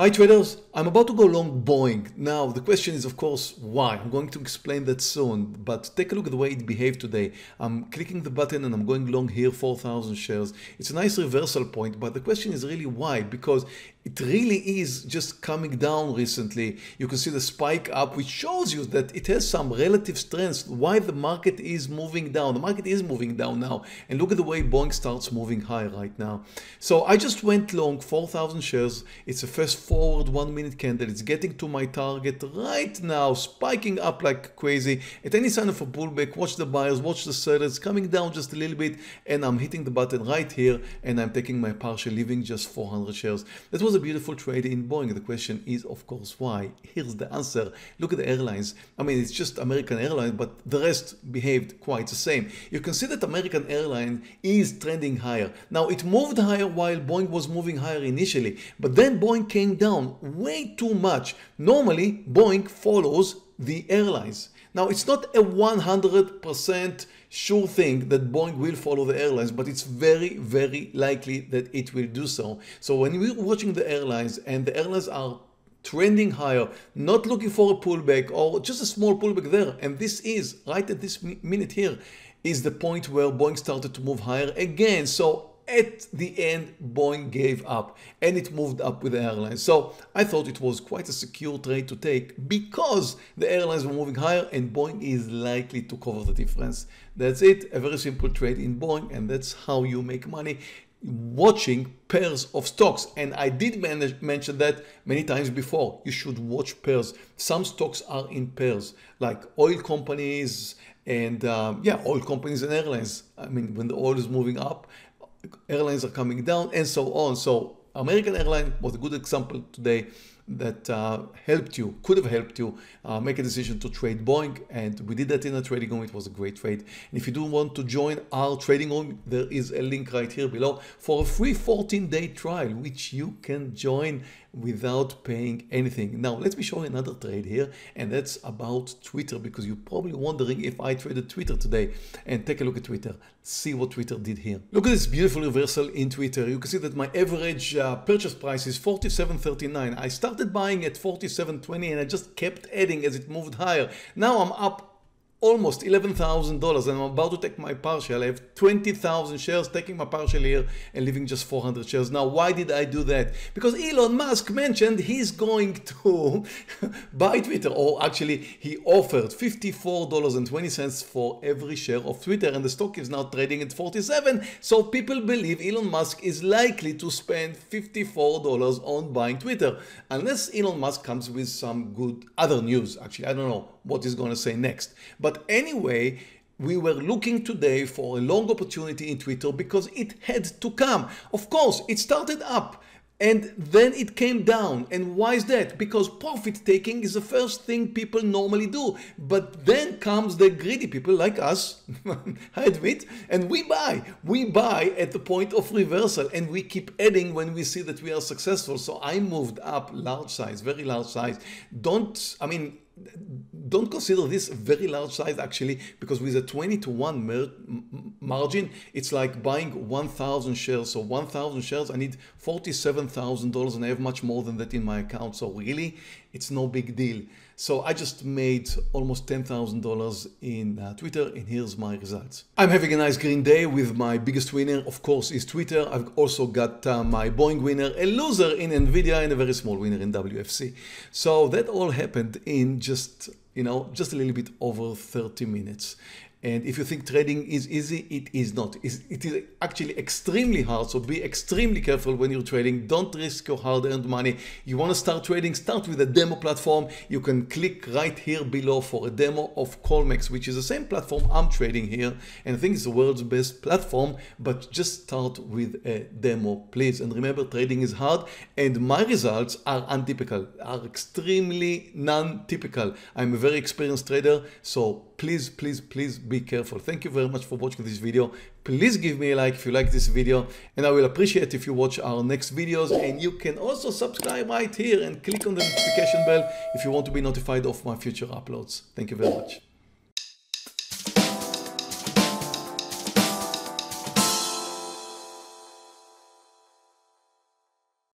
Hi traders, I'm about to go long Boeing. Now the question is of course why. I'm going to explain that soon, but take a look at the way it behaved today. I'm clicking the button and I'm going long here 4,000 shares. It's a nice reversal point, but the question is really why? Because it really is just coming down recently. You can see the spike up, which shows you that it has some relative strength. Why the market is moving down. The market is moving down now. And look at the way Boeing starts moving high right now. So I just went long 4,000 shares. It's a fast forward one minute candle. It's getting to my target right now, spiking up like crazy. At any sign of a pullback, watch the buyers, watch the sellers coming down just a little bit. And I'm hitting the button right here and I'm taking my partial, leaving just 400 shares. That was was a beautiful trade in Boeing. The question is, of course, why? Here's the answer. Look at the airlines. I mean, it's just American Airlines, but the rest behaved quite the same. You can see that American Airlines is trending higher. Now, it moved higher while Boeing was moving higher initially, but then Boeing came down way too much. Normally, Boeing follows the airlines. Now, it's not a 100% sure thing that Boeing will follow the airlines, but it's very, very likely that it will do so. So when we're watching the airlines and the airlines are trending higher, not looking for a pullback or just a small pullback there, and this is right at this minute here, is the point where Boeing started to move higher again. So at the end, Boeing gave up and it moved up with the airlines. So I thought it was quite a secure trade to take because the airlines were moving higher and Boeing is likely to cover the difference. That's it, a very simple trade in Boeing and that's how you make money watching pairs of stocks. And I did manage, mention that many times before. You should watch pairs. Some stocks are in pairs like oil companies and um, yeah oil companies and airlines. I mean when the oil is moving up airlines are coming down and so on. So American Airlines was a good example today that uh, helped you, could have helped you uh, make a decision to trade Boeing. And we did that in a trading room. It was a great trade. And if you do want to join our trading room, there is a link right here below for a free 14 day trial, which you can join without paying anything. Now, let me show you another trade here, and that's about Twitter, because you're probably wondering if I traded Twitter today. And take a look at Twitter, see what Twitter did here. Look at this beautiful reversal in Twitter. You can see that my average uh, purchase price is 47.39. I started buying at 47.20 and I just kept adding as it moved higher. Now I'm up almost $11,000 and I'm about to take my partial. I have 20,000 shares, taking my partial here and leaving just 400 shares. Now, why did I do that? Because Elon Musk mentioned he's going to buy Twitter, or actually he offered $54.20 for every share of Twitter and the stock is now trading at 47. So people believe Elon Musk is likely to spend $54 on buying Twitter, unless Elon Musk comes with some good other news. Actually, I don't know what he's going to say next. But anyway, we were looking today for a long opportunity in Twitter because it had to come. Of course, it started up and then it came down. And why is that? Because profit taking is the first thing people normally do. But then comes the greedy people like us, I admit, and we buy. We buy at the point of reversal and we keep adding when we see that we are successful. So I moved up large size, very large size. Don't, I mean, don't consider this very large size actually because with a 20 to 1 margin it's like buying 1000 shares. So 1000 shares I need $47,000 and I have much more than that in my account. So really it's no big deal so I just made almost $10,000 in uh, Twitter and here's my results. I'm having a nice green day with my biggest winner, of course, is Twitter. I've also got uh, my Boeing winner, a loser in NVIDIA and a very small winner in WFC. So that all happened in just, you know, just a little bit over 30 minutes. And if you think trading is easy, it is not. It is actually extremely hard. So be extremely careful when you're trading. Don't risk your hard earned money. You want to start trading, start with a demo platform. You can click right here below for a demo of Colmex, which is the same platform I'm trading here. And I think it's the world's best platform, but just start with a demo, please. And remember, trading is hard and my results are untypical, are extremely non-typical. I'm a very experienced trader. So please, please, please be careful. Thank you very much for watching this video. Please give me a like if you like this video and I will appreciate if you watch our next videos and you can also subscribe right here and click on the notification bell if you want to be notified of my future uploads. Thank you very much.